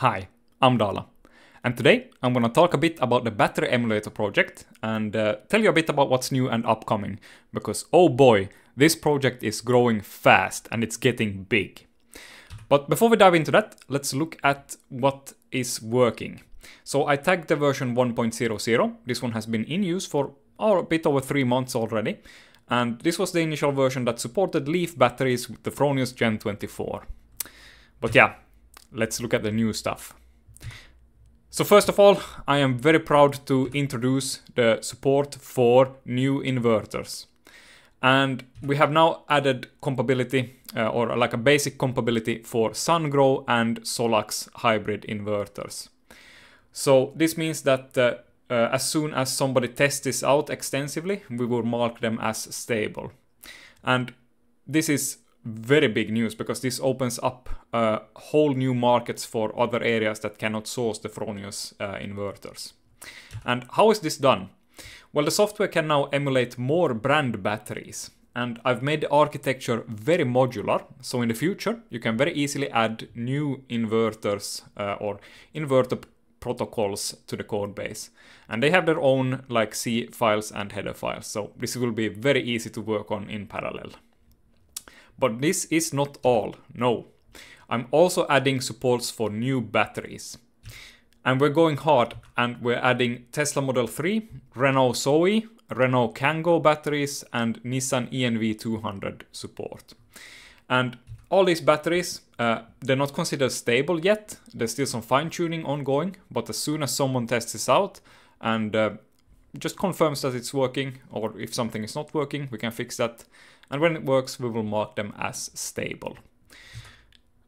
Hi, I'm Dala, and today I'm gonna talk a bit about the Battery Emulator project and uh, tell you a bit about what's new and upcoming, because oh boy, this project is growing fast and it's getting big. But before we dive into that, let's look at what is working. So I tagged the version 1.00, this one has been in use for oh, a bit over three months already, and this was the initial version that supported Leaf batteries with the Fronius Gen 24. But yeah, let's look at the new stuff. So first of all, I am very proud to introduce the support for new inverters. And we have now added compatibility, uh, or like a basic compatibility for Sungrow and Solax hybrid inverters. So this means that uh, uh, as soon as somebody tests this out extensively, we will mark them as stable. And this is very big news because this opens up uh, whole new markets for other areas that cannot source the Fronius uh, inverters. And how is this done? Well, the software can now emulate more brand batteries. And I've made the architecture very modular, so in the future you can very easily add new inverters uh, or inverter protocols to the code base. And they have their own like C files and header files, so this will be very easy to work on in parallel. But this is not all, no. I'm also adding supports for new batteries. And we're going hard and we're adding Tesla Model 3, Renault Zoe, Renault Kangoo batteries and Nissan ENV200 support. And all these batteries, uh, they're not considered stable yet. There's still some fine tuning ongoing, but as soon as someone tests this out and uh, just confirms that it's working, or if something is not working, we can fix that. And when it works, we will mark them as stable.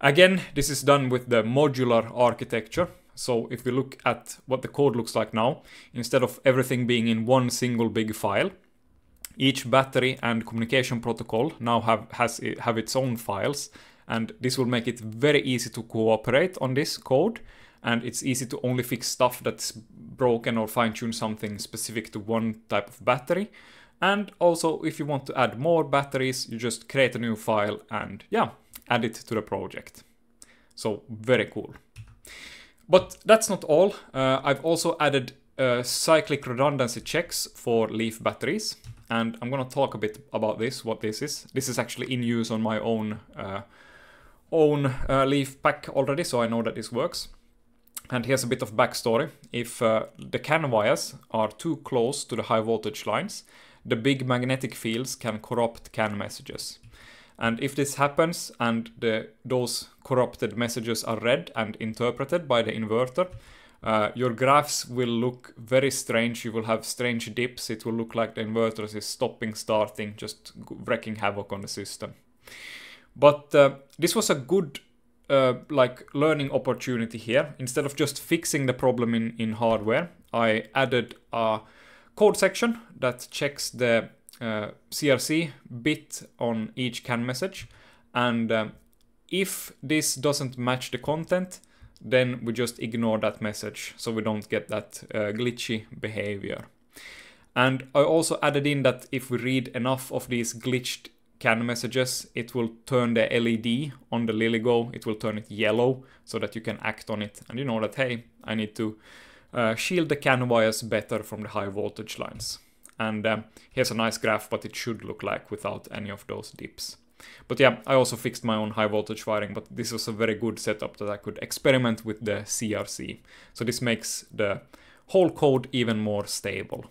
Again, this is done with the modular architecture. So if we look at what the code looks like now, instead of everything being in one single big file, each battery and communication protocol now have, has, have its own files, and this will make it very easy to cooperate on this code, and it's easy to only fix stuff that's broken or fine-tune something specific to one type of battery. And also, if you want to add more batteries, you just create a new file and yeah, add it to the project. So very cool. But that's not all. Uh, I've also added uh, cyclic redundancy checks for Leaf batteries and I'm gonna talk a bit about this, what this is. This is actually in use on my own uh, own uh, leaf pack already, so I know that this works. And here's a bit of backstory. If uh, the CAN wires are too close to the high voltage lines, the big magnetic fields can corrupt CAN messages. And if this happens and the, those corrupted messages are read and interpreted by the inverter, uh, your graphs will look very strange. You will have strange dips. It will look like the inverter is stopping, starting, just wreaking havoc on the system. But uh, this was a good uh, like learning opportunity here. Instead of just fixing the problem in, in hardware, I added a code section that checks the uh, CRC bit on each CAN message. And um, if this doesn't match the content, then we just ignore that message so we don't get that uh, glitchy behavior. And I also added in that if we read enough of these glitched CAN messages, it will turn the LED on the LilyGo, it will turn it yellow so that you can act on it. And you know that, hey, I need to uh, shield the CAN wires better from the high voltage lines. And um, here's a nice graph what it should look like without any of those dips. But yeah, I also fixed my own high voltage wiring, but this was a very good setup that I could experiment with the CRC. So this makes the whole code even more stable.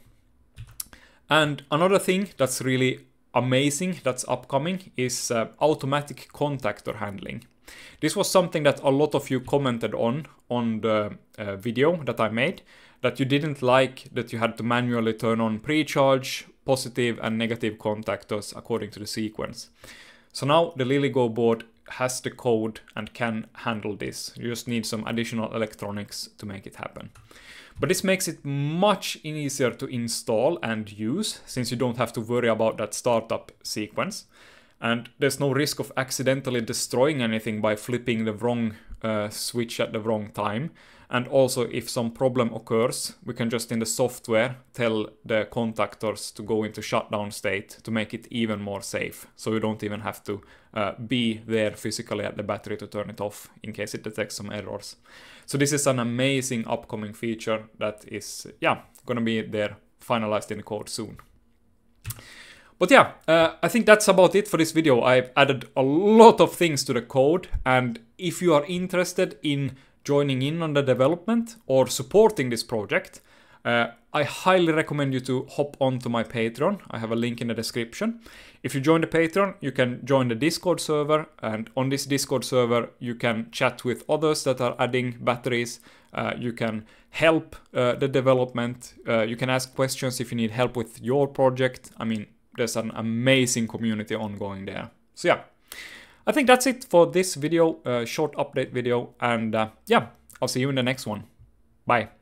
And another thing that's really amazing that's upcoming is uh, automatic contactor handling. This was something that a lot of you commented on on the uh, video that I made, that you didn't like that you had to manually turn on pre-charge, positive and negative contactors according to the sequence. So now the LilyGo board has the code and can handle this. You just need some additional electronics to make it happen. But this makes it much easier to install and use since you don't have to worry about that startup sequence. And there's no risk of accidentally destroying anything by flipping the wrong uh, switch at the wrong time. And also, if some problem occurs, we can just in the software tell the contactors to go into shutdown state to make it even more safe. So you don't even have to uh, be there physically at the battery to turn it off in case it detects some errors. So this is an amazing upcoming feature that is, yeah, gonna be there finalized in the code soon. But yeah, uh, I think that's about it for this video. I've added a lot of things to the code, and if you are interested in joining in on the development or supporting this project, uh, I highly recommend you to hop onto my Patreon. I have a link in the description. If you join the Patreon, you can join the Discord server, and on this Discord server, you can chat with others that are adding batteries. Uh, you can help uh, the development. Uh, you can ask questions if you need help with your project. I mean, there's an amazing community ongoing there. So yeah, I think that's it for this video, uh, short update video, and uh, yeah, I'll see you in the next one. Bye.